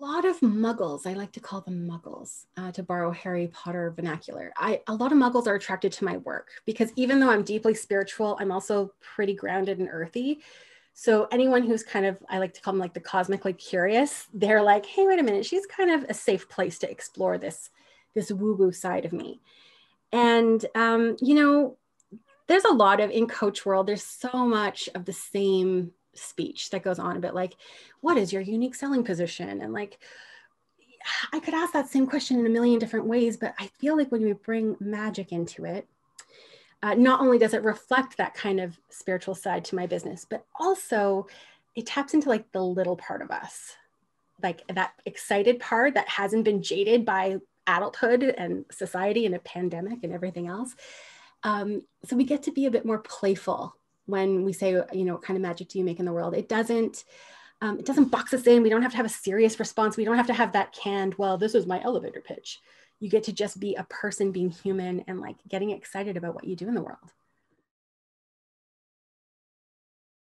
A lot of muggles, I like to call them muggles, uh, to borrow Harry Potter vernacular. I, a lot of muggles are attracted to my work because even though I'm deeply spiritual, I'm also pretty grounded and earthy. So anyone who's kind of, I like to call them like the cosmically curious, they're like, hey, wait a minute, she's kind of a safe place to explore this, this woo-woo side of me. And um, you know, there's a lot of in coach world, there's so much of the same speech that goes on a bit like, what is your unique selling position? And like, I could ask that same question in a million different ways, but I feel like when we bring magic into it, uh, not only does it reflect that kind of spiritual side to my business, but also it taps into like the little part of us, like that excited part that hasn't been jaded by adulthood and society and a pandemic and everything else. Um, so we get to be a bit more playful when we say, you know, what kind of magic do you make in the world? It doesn't, um, it doesn't box us in. We don't have to have a serious response. We don't have to have that canned, well, this is my elevator pitch. You get to just be a person being human and like getting excited about what you do in the world.